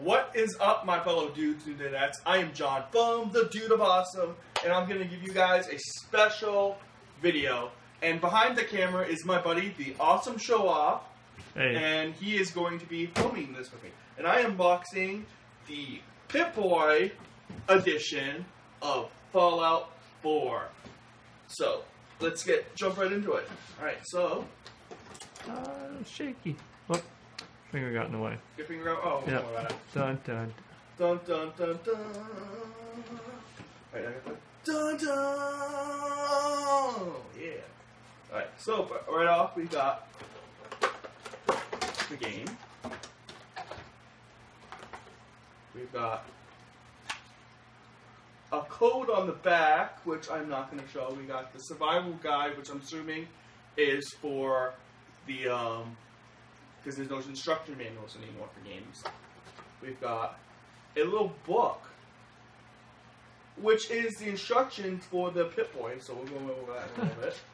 What is up, my fellow dudes and dudettes? I am Jon from the Dood of Awesome, and I'm gonna give you guys a special video. And behind the camera is my buddy, the Awesome Show Off, Hey, and he is going to be filming this with me. And I am boxing the Pip Boy edition of Fallout 4. So let's get jump right into it. All right, so uh, shaky. Oh, finger got in the way. your finger out. Oh, Yeah. don't worry about it. Dun dun. Dun dun dun dun. Alright, I got the dun dun. Yeah. Alright, so right off we got the game. We've got a code on the back, which I'm not going to show. We got the survival guide, which I'm assuming is for the um, because there's no instruction manuals anymore for games. We've got a little book, which is the instructions for the Pip Boy. So we'll go over that in a little bit.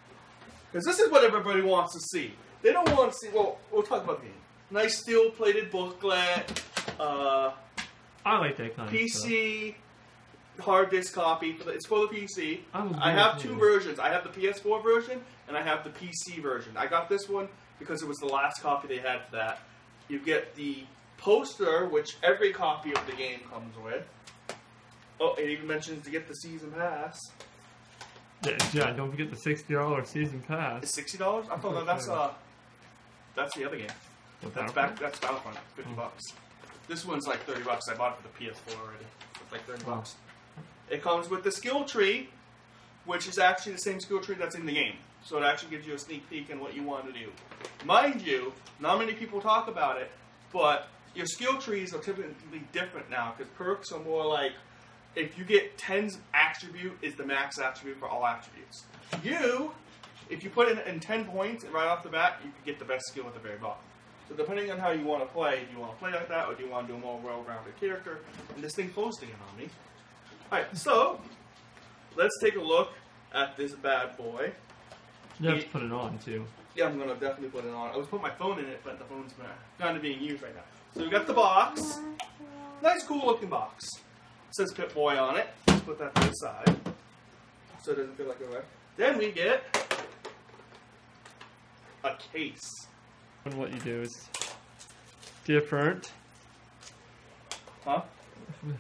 Because this is what everybody wants to see. They don't want to see. Well, we'll talk about the game. Nice steel-plated booklet, uh, I like that kind. PC hard disk copy. For the, it's for the PC. I I have two versions. I have the PS4 version and I have the PC version. I got this one because it was the last copy they had for that. You get the poster, which every copy of the game comes with. Oh, it even mentions to get the season pass. Yeah, Jon, don't forget the sixty dollar season pass. sixty dollars. I thought that that's uh, that's the other game. That's back. That's Battlefront. Fifty Hmm. bucks. This one's like thirty bucks. I bought it for the PS4 already. It's like thirty Oh. bucks. It comes with the skill tree, which is actually the same skill tree that's in the game. So it actually gives you a sneak peek in what you want to do. Mind you, not many people talk about it, but your skill trees are typically different now because perks are more like if you get 10's attribute is the max attribute for all attributes. You, if you put in, in 10 points right off the bat, you can get the best skill at the very bottom. So depending on how you want to play, do you want to play like that or do you want to do a more well-rounded character? And this thing flows on me. Alright, so let's take a look at this bad boy. You have to put it on too. Yeah, I'm gonna definitely put it on. I was putting my phone in it, but the phone's not kind of being used right now. So we got the box. Nice, cool looking box. says Pip Boy on it. Let's put that to the side, so it doesn't feel like a wreck. Then we get a case. And what you do is different. Huh?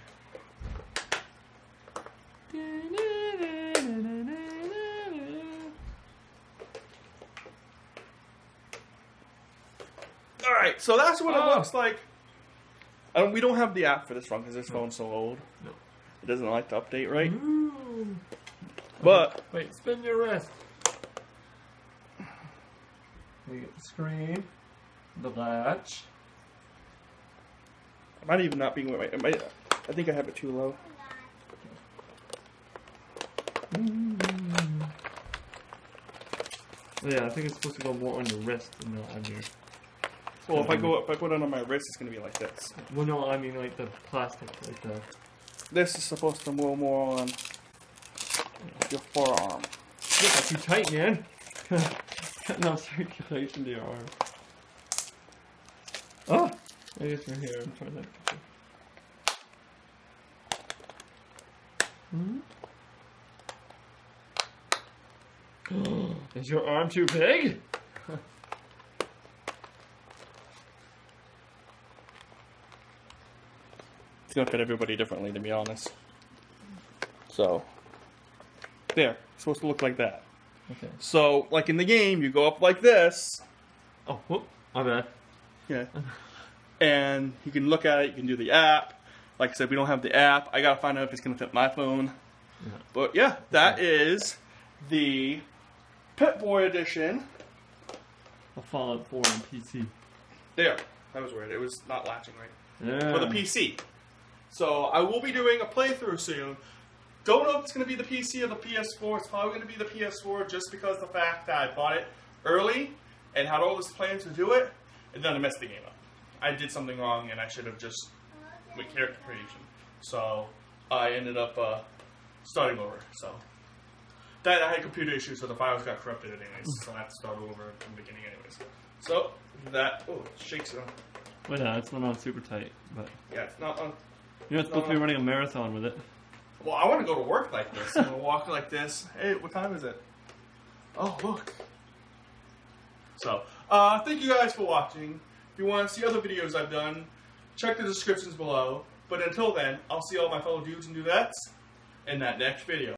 All right, so that's what it Oh. looks like. Um, we don't have the app for this one because this phone's so old. No. It doesn't like to update, right? Ooh. But Wait, spin your wrist. You get the screen, the latch. I might even not be. Wait, it might, I think I have it too low. Oh, yeah, I think it's supposed to go more on your wrist than not on your. Well, if I go, if I put it on my wrist, it's gonna be like this. Well, no, I mean like the plastic, like the. This is supposed to go more on your forearm. Look, that's too tight, man. no circulation to your arm. Oh, I guess we're here. I'm trying to. Hmm? Is your arm too big? Gonna fit everybody differently, to be honest. So, there. It's supposed to look like that. Okay. So, like in the game, you go up like this. Oh, whoop, my bad. Yeah. And you can look at it. You can do the app. Like I said, we don't have the app. I gotta find out if it's gonna fit my phone. Yeah. But yeah, that is the Pip Boy edition. A Fallout 4 on PC. There. That was weird. It was not latching right. Yeah. for the PC. So I will be doing a playthrough soon. Don't know if it's going to be the PC or the PS4. It's probably going to be the PS4 just because the fact that I bought it early and had all this plan to do it, and then I messed the game up. I did something wrong, and I should have just with character creation. So I ended up uh, starting over. So that I had computer issues, so the files got corrupted anyways. So I had to start over from the beginning anyways. So that oh it shakes. uh, Well, yeah, it's not on super tight, but Yeah, it's not on. You're not supposed to be running a marathon with it. Well, I want to go to work like this. I'm gonna walk like this. Hey, what time is it? Oh, look. So, uh, thank you guys for watching. If you want to see other videos I've done, check the descriptions below. But until then, I'll see all my fellow dudes and dudettes in that next video.